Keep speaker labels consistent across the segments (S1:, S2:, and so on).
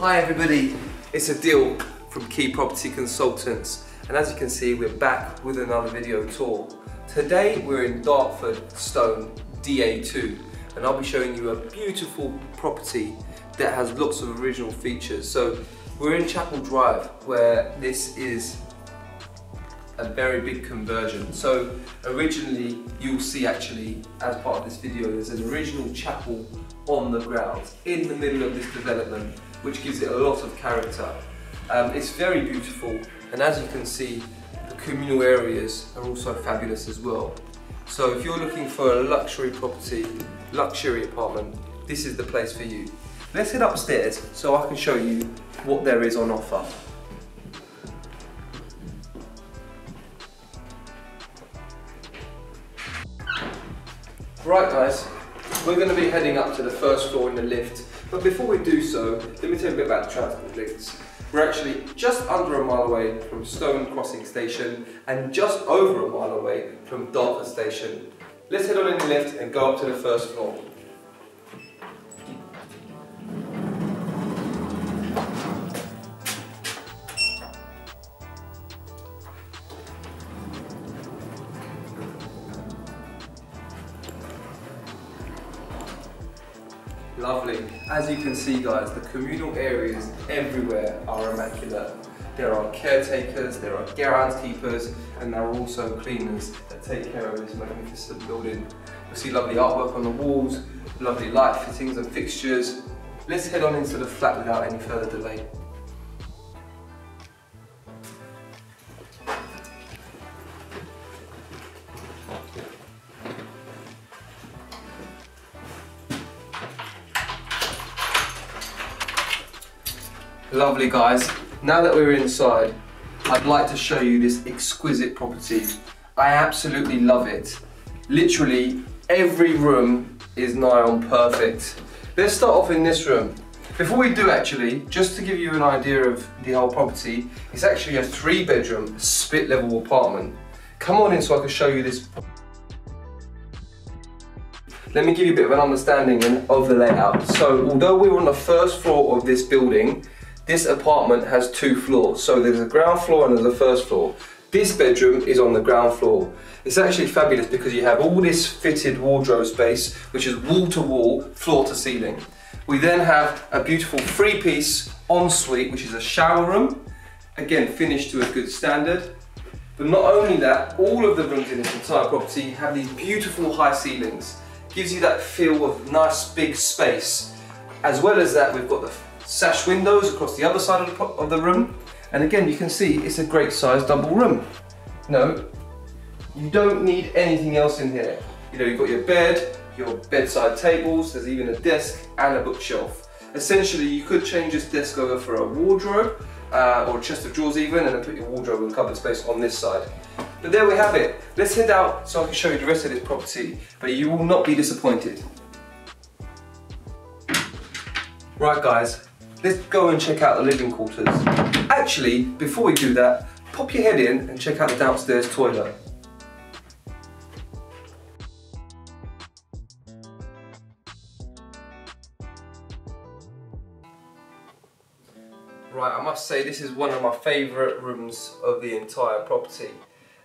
S1: Hi everybody, it's Adil from Key Property Consultants and as you can see we're back with another video tour. Today we're in Dartford Stone DA2 and I'll be showing you a beautiful property that has lots of original features. So we're in Chapel Drive where this is a very big conversion. So originally you'll see actually as part of this video there's an original chapel on the grounds in the middle of this development which gives it a lot of character. Um, it's very beautiful and as you can see the communal areas are also fabulous as well. So if you're looking for a luxury property, luxury apartment, this is the place for you. Let's head upstairs so I can show you what there is on offer. Right guys, we're going to be heading up to the first floor in the lift, but before we do so, let me tell you a bit about the transport links. We're actually just under a mile away from Stone Crossing Station and just over a mile away from Dartford Station. Let's head on in the lift and go up to the first floor. Lovely. As you can see guys, the communal areas everywhere are immaculate. There are caretakers, there are groundskeepers, and there are also cleaners that take care of this magnificent building. You'll see lovely artwork on the walls, lovely light fittings and fixtures. Let's head on into the flat without any further delay. Lovely guys. Now that we're inside, I'd like to show you this exquisite property. I absolutely love it. Literally every room is nigh on perfect. Let's start off in this room. Before we do actually, just to give you an idea of the whole property, it's actually a three bedroom split level apartment. Come on in so I can show you this. Let me give you a bit of an understanding of the layout. So although we're on the first floor of this building, this apartment has two floors, so there's a ground floor and there's a first floor. This bedroom is on the ground floor. It's actually fabulous because you have all this fitted wardrobe space, which is wall to wall, floor to ceiling. We then have a beautiful three-piece ensuite, which is a shower room, again finished to a good standard. But not only that, all of the rooms in this entire property have these beautiful high ceilings. Gives you that feel of nice big space. As well as that, we've got the sash windows across the other side of the, room. And again, you can see it's a great size double room. No, you don't need anything else in here. You know, you've got your bed, your bedside tables, there's even a desk and a bookshelf. Essentially, you could change this desk over for a wardrobe uh, or a chest of drawers even, and then put your wardrobe and cupboard space on this side. But there we have it. Let's head out so I can show you the rest of this property, but you will not be disappointed. Right guys, let's go and check out the living quarters. Actually, before we do that, pop your head in and check out the downstairs toilet. Right, I must say this is one of my favourite rooms of the entire property.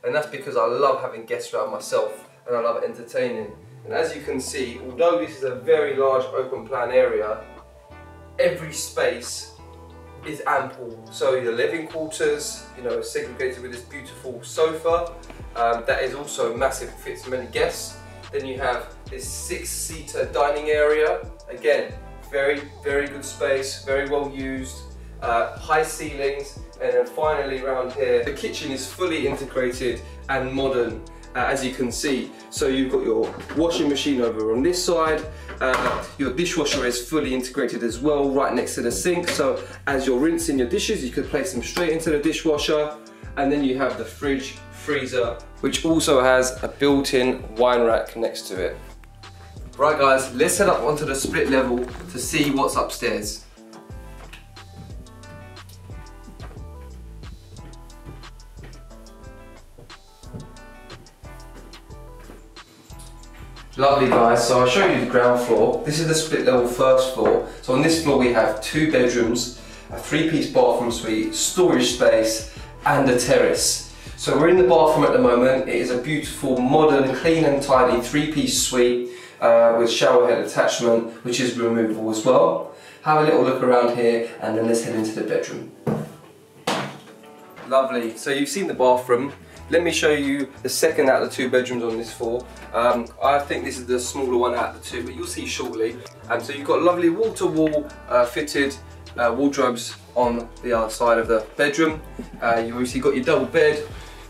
S1: And that's because I love having guests around myself and I love entertaining. And as you can see, although this is a very large open plan area, every space is ample. So the living quarters, you know, segregated with this beautiful sofa. Um, that is also massive, fits many guests. Then you have this six-seater dining area. Again, very, very good space, very well used. Uh, high ceilings, and then finally around here, the kitchen is fully integrated and modern uh, as you can see. So you've got your washing machine over on this side, uh, your dishwasher is fully integrated as well, right next to the sink. So as you're rinsing your dishes, you could place them straight into the dishwasher. And then you have the fridge, freezer, which also has a built-in wine rack next to it. Right guys, let's head up onto the split level to see what's upstairs. Lovely guys, so I'll show you the ground floor. This is the split level first floor. So on this floor we have two bedrooms a three-piece bathroom suite, storage space, and a terrace. So we're in the bathroom at the moment. It is a beautiful, modern, clean and tidy three-piece suite uh, with shower head attachment, which is removable as well. Have a little look around here and then let's head into the bedroom. Lovely, so you've seen the bathroom. Let me show you the second out of the two bedrooms on this floor. Um, I think this is the smaller one out of the two, but you'll see shortly. And so you've got lovely wall-to-wall -wall, uh, fitted uh, wardrobes on the other side of the bedroom. Uh, you've obviously got your double bed,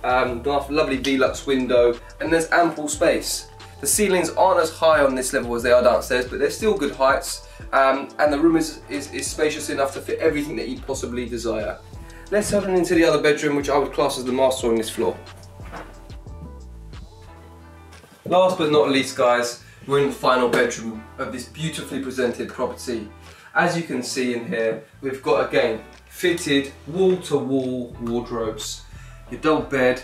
S1: um, lovely Velux window, and there's ample space. The ceilings aren't as high on this level as they are downstairs, but they're still good heights. Um, and the room is, is, is spacious enough to fit everything that you possibly desire. Let's head on into the other bedroom, which I would class as the master on this floor. Last but not least, guys, we're in the final bedroom of this beautifully presented property. As you can see in here, we've got, again, fitted wall-to-wall -wall wardrobes, your double bed,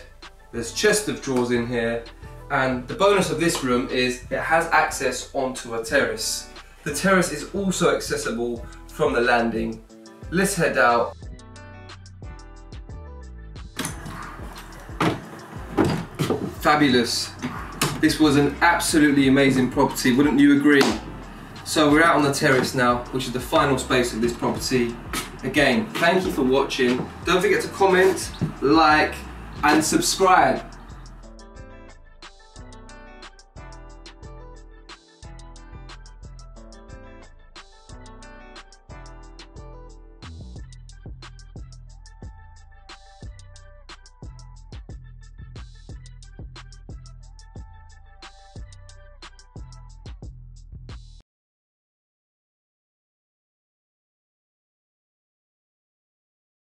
S1: there's chest of drawers in here, and the bonus of this room is it has access onto a terrace. The terrace is also accessible from the landing. Let's head out fabulous. This was an absolutely amazing property, wouldn't you agree? So we're out on the terrace now, which is the final space of this property. Again, thank you for watching. Don't forget to comment, like, and subscribe.